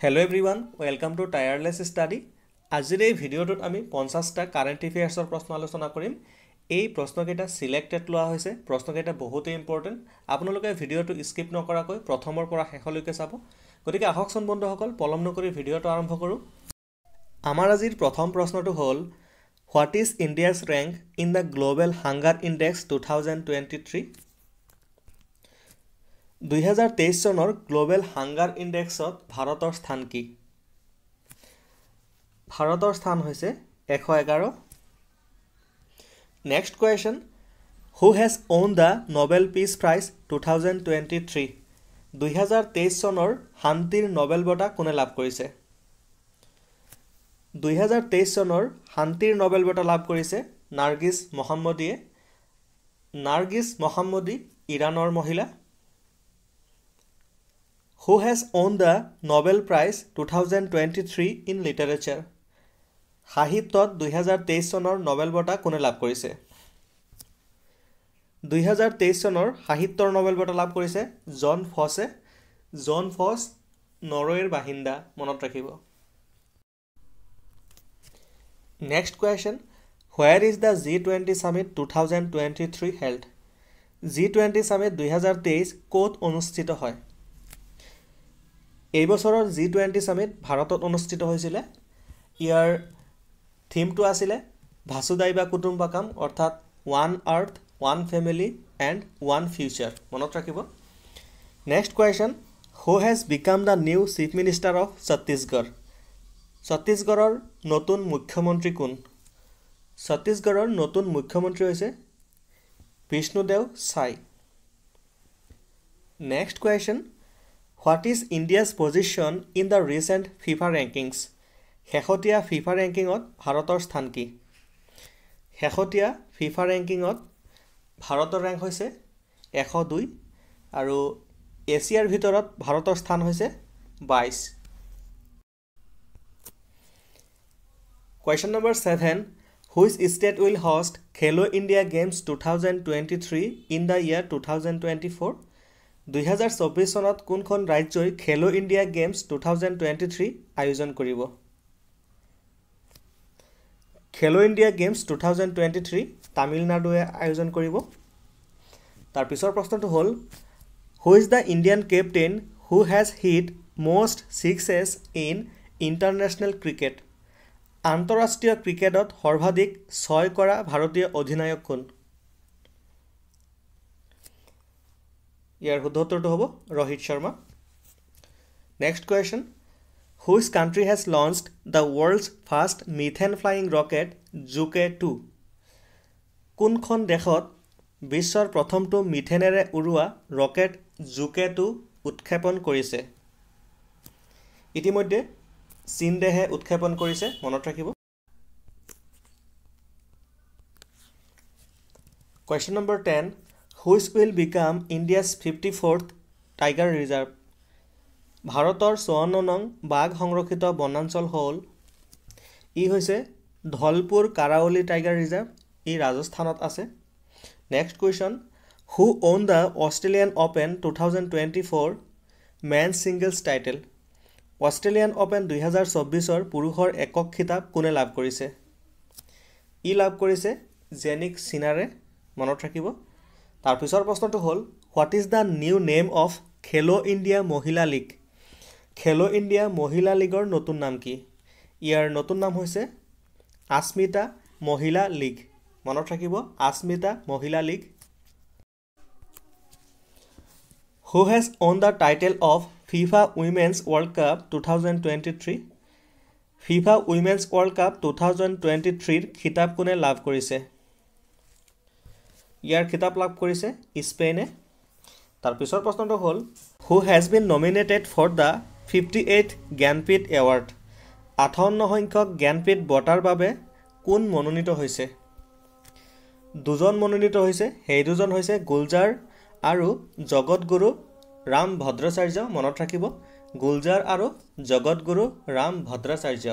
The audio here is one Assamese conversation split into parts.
Hello' everyone welcome to tireless study আজিৰ এই ভিডিঅ'টোত আমি পঞ্চাছটা কাৰেণ্ট এফেয়াৰ্ছৰ প্ৰশ্ন আলোচনা কৰিম। এই প্ৰশ্নকেইটা ছিলেক্টেড লোৱা হৈছে। প্ৰশ্নকেইটা বহুতেই ইম্পৰ্টেণ্ট আপোনালোকে ভিডিঅ'টো স্কিপ নকৰাকৈ প্ৰথমৰ পৰা শেষলৈকে চাব। গতিকে আহকচোন বন্ধুসকল পলম নকৰি ভিডিঅ'টো আৰম্ভ কৰোঁ। আমাৰ আজিৰ প্ৰথম প্ৰশ্নটো হ'ল what is India's rank in the global hunger index two thousand twenty three দুহেজাৰ তেইছ চনৰ গ্ল'বেল হাংগাৰ ইণ্ডেক্সত ভাৰতৰ স্থান কি? ভাৰতৰ স্থান হৈছে এশ এঘাৰ। Next question who has won the Nobel peace prize two thousand twenty three দুহেজাৰ তেইছ চনৰ শান্তিৰ নবেল বঁটা কোনে লাভ কৰিছে? দুহেজাৰ তেইছ চনৰ শান্তিৰ নবেল বঁটা লাভ কৰিছে নাৰ্গিছ মহম্মদীয়ে। নাৰ্গিছ মহম্মদী ইৰাণৰ মহিলা। Who has won the Nobel prize two thousand twenty three in literature সাহিত্যত দুহেজাৰ তেইছ চনৰ নবেল বঁটা কোনে লাভ কৰিছে? দুহেজাৰ তেইছ চনৰ সাহিত্যৰ নবেল বঁটা লাভ কৰিছে জন ফছে। জন ফছ নৰৱেৰ বাসিন্দা মনত ৰাখিব। Next question where is the G twenty summit two thousand twenty three held G twenty summit দুহেজাৰ তেইছ ক'ত অনুষ্ঠিত হয়? এই বছৰৰ জি টুৱেণ্টি ছামিট ভাৰতত অনুষ্ঠিত হৈছিলে। ইয়াৰ থিমটো আছিলে ভাছুদাইবা কুটুম্বাকাম অৰ্থাৎ one earth one family and one future মনত ৰাখিব। Next question who has become the new chief minister of Chhattisgarh ছত্তীশগড়ৰ নতুন মুখ্যমন্ত্ৰী কোন? ছত্তীশগড়ৰ নতুন মুখ্যমন্ত্ৰী হৈছে Vishnudeo Sai next question what is India's position in the recent FIFA rankings শেহতীয়া ফিফা ৰেংকিঙত ভাৰতৰ স্থান কি? শেহতীয়া ফিফা ৰেংকিঙত ভাৰতৰ ৰেংক হৈছে এশ দুই আৰু এছিয়াৰ ভিতৰত ভাৰতৰ স্থান হৈছে বাইছ। Question number seven which state will host Khelo India games two thousand twenty three in the year two thousand twenty four দুহেজাৰ চৌব্বিছ চনত কোনখন ৰাজ্যই Khelo India games two thousand twenty three আয়োজন কৰিব? Khelo India games two thousand twenty three তামিলনাডুৱে আয়োজন কৰিব। তাৰ পিছৰ প্ৰশ্নটো হ'ল who is the Indian captain who has hit most sixes in international cricket আন্তঃৰাষ্ট্ৰীয় ক্ৰিকেটত সৰ্বাধিক ছয় কৰা ভাৰতীয় অধিনায়ক কোন? ইয়াৰ শুদ্ধ উত্তৰটো হ'ব Rohit Sharma. Next question which country has launched the world's first methane flying rocket Zhuque two কোনখন দেশত বিশ্বৰ প্ৰথমটো মিথেনেৰে উৰোৱা ৰকেট জুকে টু উৎক্ষেপণ কৰিছে? ইতিমধ্যে চীন দেশে উৎক্ষেপণ কৰিছে মনত ৰাখিব। Question number ten which will become India's fifty fourth tiger reserve ভাৰতৰ চৌৱন্ন নং বাঘ সংৰক্ষিত বনাঞ্চল হ'ল ই হৈছে ধলপুৰ কাৰাৱলী টাইগাৰ ৰিজাৰ্ভ ই ৰাজস্থানত আছে। Next question who won the Australian Open two thousand twenty four men singles title Australian Open দুহেজাৰ চৌব্বিছৰ পুৰুষৰ একক খিতাপ কোনে লাভ কৰিছে? ই লাভ কৰিছে জেনিক চিনাৰে মনত ৰাখিব। তাৰপিছৰ প্ৰশ্নটো হ'ল what is the new name of Khelo India Mahila League Khelo India Mahila লীগৰ নতুন নাম কি? ইয়াৰ নতুন নাম হৈছে আস্মিতা মহিলা লীগ মনত ৰাখিব Asmita Mahila League who has won the title of FIFA Women's World Cup two thousand twenty three FIFA Women's World Cup two thousand twenty থ্ৰীৰ খিতাপ কোনে লাভ কৰিছে? ইয়াৰ খিতাপ লাভ কৰিছে স্পেইনে। তাৰপিছৰ প্ৰশ্নটো হ'ল who has been nominated for the fifty eight Jnanpith award আঠাৱন্ন সংখ্যক জ্ঞানপীঠ বঁটাৰ বাবে কোন মনোনীত হৈছে? দুজন মনোনীত হৈছে সেই দুজন হৈছে গুলজাৰ আৰু জগতগুৰু ৰাম ভদ্ৰাচাৰ্য। মনত ৰাখিব গুলজাৰ আৰু Jagadguru Ram Bhadracharya.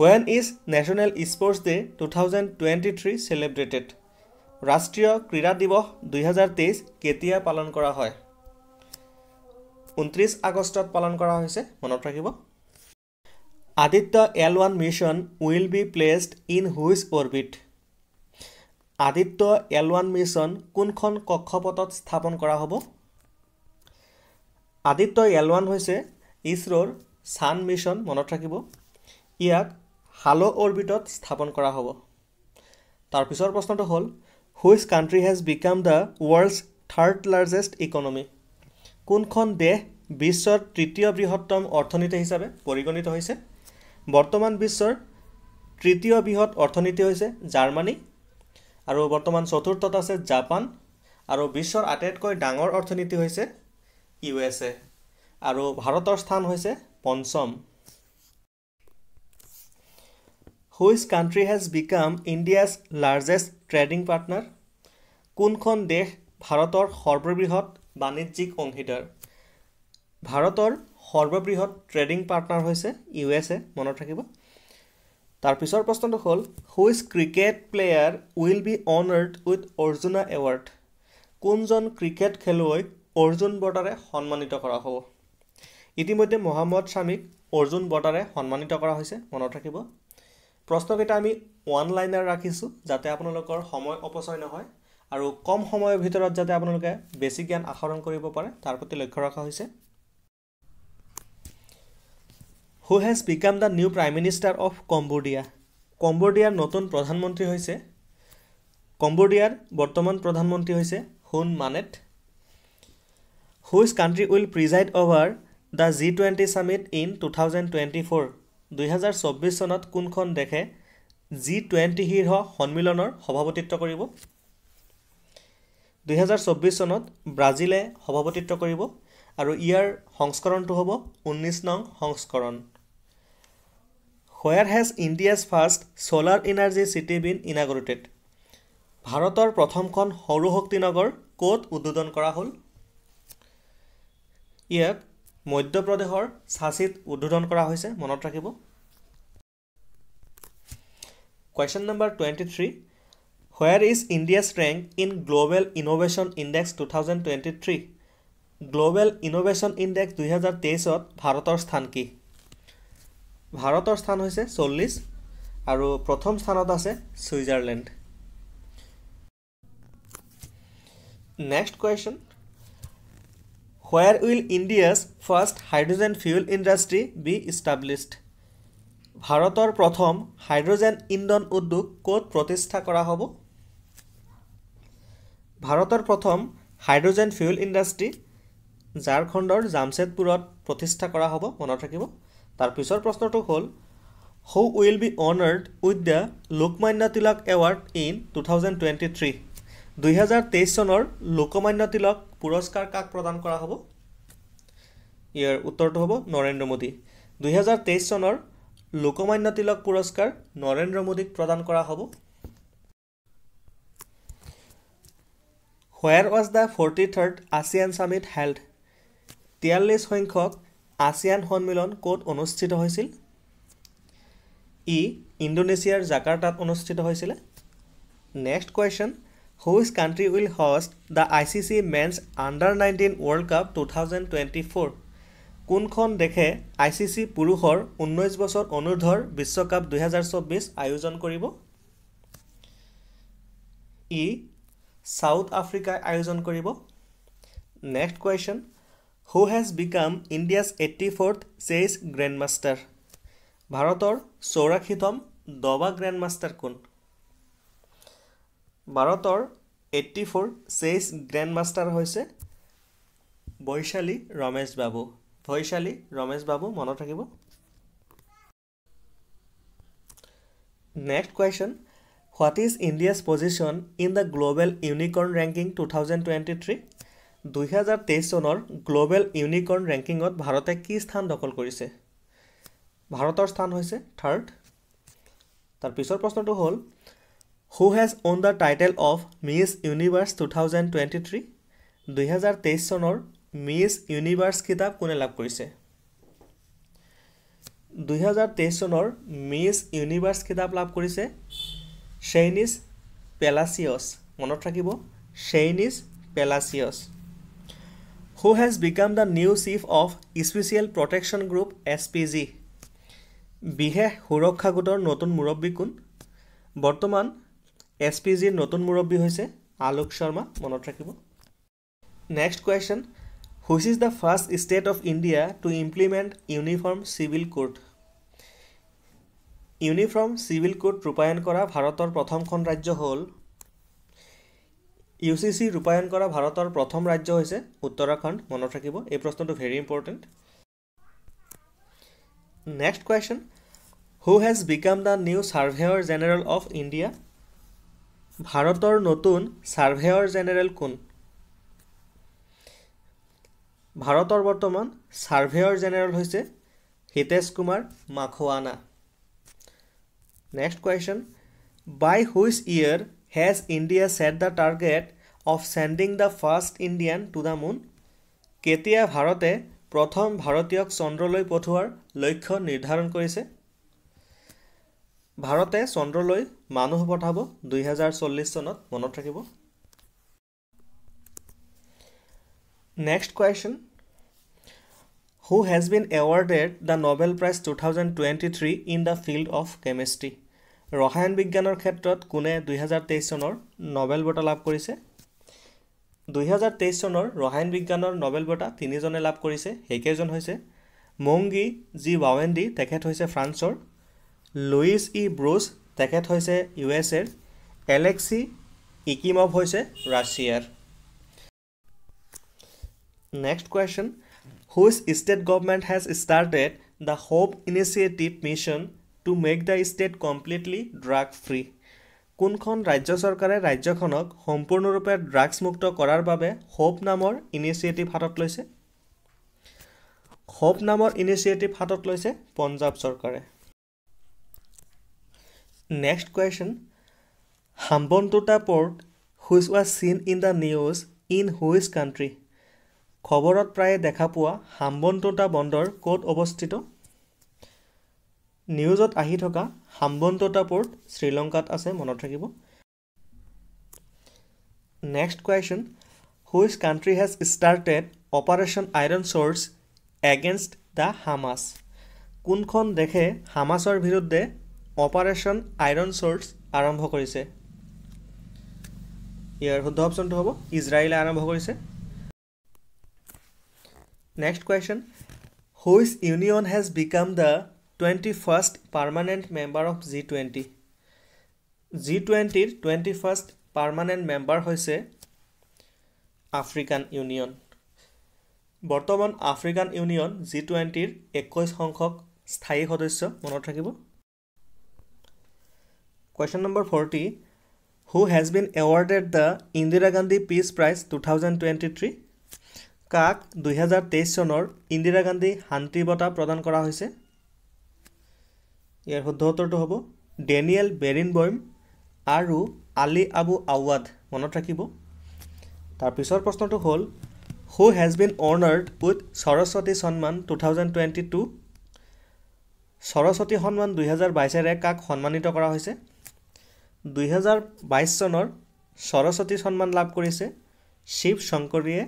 When is National Sports Day two thousand twenty three celebrated ৰাষ্ট্ৰীয় ক্ৰীড়া দিৱস দুহেজাৰ তেইছ কেতিয়া পালন কৰা হয়? ঊনত্ৰিছ আগষ্টত পালন কৰা হৈছে মনত ৰাখিব। Aditya L one mission will be placed in which orbit? Aditya L one mission কোনখন কক্ষপথত স্থাপন কৰা হ'ব? আদিত্য এল ওৱান হৈছে ইছৰোৰ ছান মিছন মনত ৰাখিব। ইয়াক হালো অৰ্বিটত স্থাপন কৰা হ'ব। তাৰপিছৰ প্ৰশ্নটো হ'ল which country has become the world's third largest economy কোনখন দেশ বিশ্বৰ তৃতীয় বৃহত্তম অৰ্থনীতি হিচাপে পৰিগণিত হৈছে? বৰ্তমান বিশ্বৰ তৃতীয় বৃহৎ অৰ্থনীতি হৈছে জাৰ্মানী। আৰু বৰ্তমান চতুৰ্থত আছে জাপান। আৰু বিশ্বৰ আটাইতকৈ ডাঙৰ অৰ্থনীতি হৈছে ইউ এছ এ। আৰু ভাৰতৰ স্থান হৈছে পঞ্চম। Which country has become India's largest trading partner কোনখন দেশ ভাৰতৰ সৰ্ববৃহৎ বাণিজ্যিক অংশীদাৰ? ভাৰতৰ সৰ্ববৃহৎ ট্ৰেডিং পাৰ্টনাৰ হৈছে ইউ এছ এ মনত ৰাখিব। তাৰপিছৰ প্ৰশ্নটো হ'ল which cricket player will be honoured with Arjuna award কোনজন ক্ৰিকেট খেলুৱৈক অৰ্জুন বঁটাৰে সন্মানিত কৰা হ'ব? ইতিমধ্যে মহম্মদ স্বামীক অৰ্জুন বঁটাৰে সন্মানিত কৰা হৈছে মনত ৰাখিব। প্ৰশ্নকেইটা আমি ওৱান লাইনাৰ ৰাখিছোঁ যাতে আপোনালোকৰ সময় অপচয় নহয় আৰু কম সময়ৰ ভিতৰত যাতে আপোনালোকে বেছি জ্ঞান আহৰণ কৰিব পাৰে তাৰ প্ৰতি লক্ষ্য ৰখা হৈছে। Who has become the new prime minister of Cambodia কম্বোডিয়াৰ নতুন প্ৰধানমন্ত্ৰী হৈছে। কম্বোডিয়াৰ বৰ্তমান প্ৰধানমন্ত্ৰী হৈছে Hun Manet which country will preside over the G twenty summit in two thousand twenty four দুহেজাৰ চৌব্বিছ চনত কোনখন দেশে জি টুৱেণ্টি শীৰ্ষ সন্মিলনৰ সভাপতিত্ব কৰিব? দুহেজাৰ চৌব্বিছ চনত ব্ৰাজিলে সভাপতিত্ব কৰিব আৰু ইয়াৰ সংস্কৰণটো হ'ব ঊনৈছ নং সংস্কৰণ। Where has India's first solar energy city been inaugurated ভাৰতৰ প্ৰথমখন সৌৰশক্তি নগৰ ক'ত উদ্বোধন কৰা হ'ল? ইয়াক মধ্যপ্ৰদেশৰ চাচিত উদ্বোধন কৰা হৈছে মনত ৰাখিব। Question number twenty three where is India's rank in Global Innovation Index two thousand twenty three Global Innovation Index দুহেজাৰ তেইছত ভাৰতৰ স্থান কি? ভাৰতৰ স্থান হৈছে চল্লিছ আৰু প্ৰথম স্থানত আছে Switzerland. Next question where will India's first hydrogen fuel industry be established ভাৰতৰ প্ৰথম হাইড্ৰজেন ইন্ধন উদ্যোগ ক'ত প্ৰতিষ্ঠা কৰা হ'ব? ভাৰতৰ প্ৰথম হাইড্ৰজেন ফিউল ইণ্ডাষ্ট্ৰী ঝাৰখণ্ডৰ জামছেদপুৰত প্ৰতিষ্ঠা কৰা হ'ব মনত ৰাখিব। তাৰপিছৰ প্ৰশ্নটো হ'ল who will be honoured with the Lokmanya Tilak award in two thousand twenty three দুহেজাৰ তেইছ চনৰ লোকমান্য তিলক পুৰস্কাৰ কাক প্ৰদান কৰা হ'ব? ইয়াৰ উত্তৰটো হ'ব নৰেন্দ্ৰ মোদী। দুহেজাৰ তেইছ চনৰ লোকমান্য তিলক পুৰস্কাৰ নৰেন্দ্ৰ মোদীক প্ৰদান কৰা হ'ব। Where was the forty third ASEAN summit held. তিয়াল্লিছ সংখ্যক আছিয়ান সন্মিলন ক'ত অনুষ্ঠিত হৈছিল? ই ইণ্ডোনেছিয়াৰ জাকাৰ্টাত অনুষ্ঠিত হৈছিলে। Next question. Which country will host the I C C men's under nineteen World Cup two thousand twenty four কোনখন দেশে আই চি চি পুৰুষৰ ঊনৈছ বছৰ অনুৰ্ধৰ বিশ্বকাপ দুহেজাৰ চৌব্বিছ আয়োজন কৰিব? ই ছাউথ আফ্ৰিকাই আয়োজন কৰিব? Next question who has become India's eighty fourth chess grandmaster ভাৰতৰ চৌৰাশীতম দবা গ্ৰেণ্ড মাষ্টাৰ কোন? ভাৰতৰ eighty four chess grandmaster হৈছে বৈশালী ৰমেশ বাবু। বৈশালী ৰমেশ বাবু মনত ৰাখিব next question what is India's position in the global unicorn ranking two thousand twenty three দুহেজাৰ তেইছ চনৰ গ্ল'বেল ইউনিকৰ্ণ ৰেংকিঙত ভাৰতে কি স্থান দখল কৰিছে? ভাৰতৰ স্থান হৈছে থাৰ্ড তাৰ পিছৰ প্ৰশ্নটো হ'ল who has won the title of Miss Universe two thousand twenty three দুহেজাৰ তেইছ চনৰ মিছ ইউনিভাৰ্ছ কিতাপ কোনে লাভ কৰিছে? দুহেজাৰ তেইছ চনৰ মিছ ইউনিভাৰ্ছ কিতাপ লাভ কৰিছে শ্বেইনিছ পেলাচিয়ছ মনত ৰাখিব Sheynnis Palacios who has become the new chief of Special Protection Group S P G বিশেষ সুৰক্ষা গোটৰ নতুন মুৰব্বী কোন? বৰ্তমান এছ পি জিৰ নতুন মুৰব্বী হৈছে আলোক শৰ্মা মনত ৰাখিব। Next question which is the first state of India to implement uniform civil code uniform civil code ৰূপায়ণ কৰা ভাৰতৰ প্ৰথমখন ৰাজ্য হ'ল ইউ চি চি ৰূপায়ণ কৰা ভাৰতৰ প্ৰথম ৰাজ্য হৈছে উত্তৰাখণ্ড মনত ৰাখিব এই প্ৰশ্নটো very important next question who has become the new surveyor general of India ভাৰতৰ নতুন ছাৰ্ভেয়ৰ জেনেৰেল কোন? ভাৰতৰ বৰ্তমান ছাৰ্ভেয়ৰ জেনেৰেল হৈছে Hitesh Kumar Makhwana. Next question by which year has India set the target of sending the first Indian to the moon কেতিয়া ভাৰতে প্ৰথম ভাৰতীয়ক চন্দ্ৰলৈ পঠোৱাৰ লক্ষ্য নিৰ্ধাৰণ কৰিছে? ভাৰতে চন্দ্ৰলৈ মানুহ পঠাব দুহেজাৰ চল্লিছ চনত মনত ৰাখিব। Next question who has been awarded the Nobel Prize two thousand twenty three in the field of chemistry ৰসায়ন বিজ্ঞানৰ ক্ষেত্ৰত কোনে দুহেজাৰ তেইছ চনৰ নবেল বঁটা লাভ কৰিছে? দুহেজাৰ তেইছ চনৰ ৰসায়ন বিজ্ঞানৰ নবেল বঁটা তিনিজনে লাভ কৰিছে সেইকেইজন হৈছে মংগী জি ৱাৱেণ্ডি তেখেত হৈছে ফ্ৰান্সৰ লুইচ ই ব্ৰুচ তেখেত হৈছে ইউ এছ এৰ এলেক্সি ইকিমভ হৈছে ৰাছিয়াৰ। Next question which state government has started the Hope initiative mission to make the state completely drug free কোনখন ৰাজ্য চৰকাৰে ৰাজ্যখনক সম্পূৰ্ণৰূপে ড্ৰাগছমুক্ত কৰাৰ বাবে হোপ নামৰ ইনিচিয়েটিভ হাতত লৈছে? হোপ নামৰ ইনিচিয়েটিভ হাতত লৈছে পঞ্জাৱ চৰকাৰে। Next question Hambantota port which was seen in the news in which country খবৰত প্ৰায়ে দেখা পোৱা হাম্বনটোটা বন্দৰ ক'ত অৱস্থিত? নিউজত আহি থকা হাম্বনটোটা পৰ্ট শ্ৰীলংকাত আছে মনত ৰাখিব next question which country has started operation iron sword against the Hamas কোনখন দেশে হামাছৰ বিৰুদ্ধে অপাৰেশ্যন আইৰণ চ'ৰ্চ আৰম্ভ কৰিছে। ইয়াৰ শুদ্ধ অপশ্যনটো হ'ব ইজৰাইলে আৰম্ভ কৰিছে। Next question which union has become the twenty first permanent member of G twenty G টুৱেণ্টিৰ twenty first permanent member হৈছে আফ্ৰিকান ইউনিয়ন বৰ্তমান আফ্ৰিকান ইউনিয়ন জি টুৱেণ্টিৰ একৈছ সংখ্যক স্থায়ী সদস্য মনত ৰাখিব। Question number forty who has been awarded the Indira Gandhi peace prize two thousand twenty three কাক দুহেজাৰ তেইছ চনৰ ইন্দিৰা গান্ধী শান্তি বঁটা প্ৰদান কৰা হৈছে? ইয়াৰ শুদ্ধ উত্তৰটো হ'ব ডেনিয়েল বেৰিনবইম আৰু আলি আবু আৱাদ মনত ৰাখিব। তাৰপিছৰ প্ৰশ্নটো হ'ল who has been honoured with Saraswati Samman two thousand twenty two Saraswati Samman দুহেজাৰ বাইছেৰে কাক সন্মানিত কৰা হৈছে? দুহেজাৰ বাইছ চনৰ সৰস্বতী সন্মান লাভ কৰিছে Shiva শংকৰীয়ে।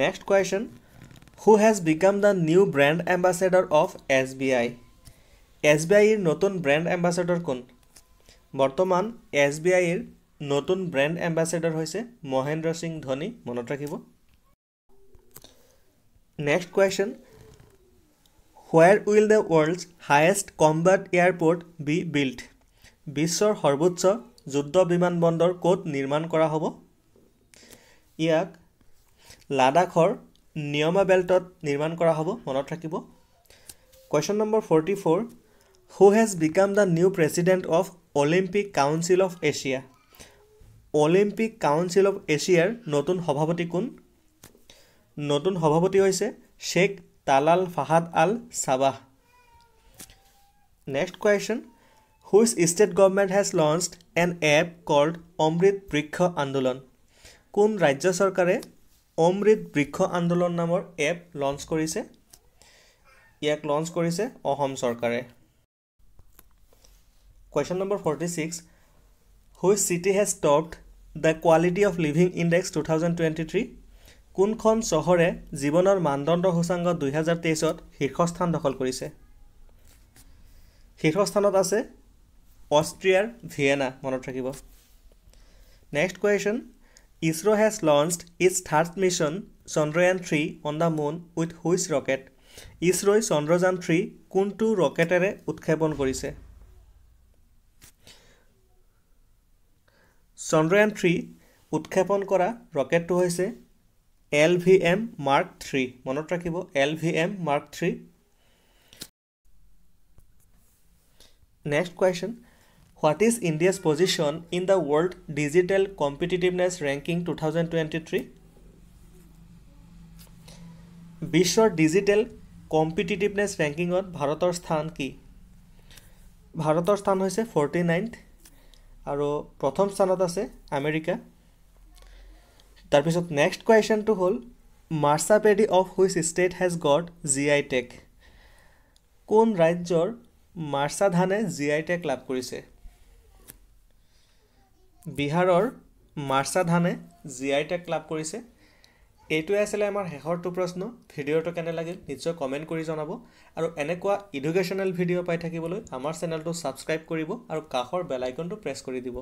Next question who has become the new brand ambassador of S B I S B আইৰ নতুন ব্ৰেণ্ড এম্বাচেডৰ কোন? বৰ্তমান এছ বি আইৰ নতুন ব্ৰেণ্ড এম্বাচেডৰ হৈছে মহেন্দ্ৰ সিং ধোনী মনত ৰাখিব। Next question where will the world's highest combat airport be build বিশ্বৰ সৰ্বোচ্চ যুদ্ধ বিমানবন্দৰ ক'ত নিৰ্মাণ কৰা হ'ব? ইয়াক লাডাখৰ নিয়মা বেল্টত নিৰ্মাণ কৰা হ'ব মনত ৰাখিব। Question number forty four who has become the new president of Olympic Council of Asia Olympic Council of এছিয়াৰ নতুন সভাপতি কোন? নতুন সভাপতি হৈছে Sheikh Talal Fahad Al Sabah next question which state government has launched an app called Amrit Brikshya Andolan কোন ৰাজ্য চৰকাৰে অমৃত বৃক্ষ আন্দোলন নামৰ এপ লঞ্চ কৰিছে? ইয়াক লঞ্চ কৰিছে অসম চৰকাৰে। Question number forty six which city has topped the quality of living index two thousand twenty three কোনখন চহৰে জীৱনৰ মানদণ্ড সূচাংক দুহেজাৰ তেইছত শীৰ্ষস্থান দখল কৰিছে? শীৰ্ষস্থানত আছে অষ্ট্ৰিয়াৰ ভিয়েনা মনত ৰাখিব next question ISRO' has launched its third mission Chandrayaan three on the moon with which rocket ইছৰ'ই Chandrayaan three কোনটো ৰকেটেৰে উৎক্ষেপণ কৰিছে? চন্দ্ৰয়ান থ্ৰী উৎক্ষেপণ কৰা ৰকেটটো হৈছে L V M Mark three মনত ৰাখিব L V M Mark three next question what is India's position in the world digital competitiveness ranking two thousand twenty three? বিশ্বৰ ডিজিটেল কম্পিটিটিভনেছ ৰেংকিঙত ভাৰতৰ স্থান কি? ভাৰতৰ স্থান হৈছে ফৰ্টি নাইন্থ আৰু প্ৰথম স্থানত আছে আমেৰিকা। তাৰপিছত নেক্সট কুৱেশ্যনটো হ'ল Marcha paddy of which state has got G I tag? কোন ৰাজ্যৰ মাৰ্চা ধানে জি আই টেক লাভ কৰিছে? বিহাৰৰ মাৰ্চা ধানে জি আই টেক লাভ কৰিছে। এইটোৱে আছিলে আমাৰ শেষৰটো প্ৰশ্ন। ভিডিঅ'টো কেনে লাগিল নিশ্চয় কমেণ্ট কৰি জনাব। আৰু এনেকুৱা ইডুকেশ্যনেল ভিডিঅ' পাই থাকিবলৈ আমাৰ চেনেলটো ছাবস্ক্ৰাইব কৰিব আৰু কাষৰ বেল আইকনটো প্ৰেছ কৰি দিব।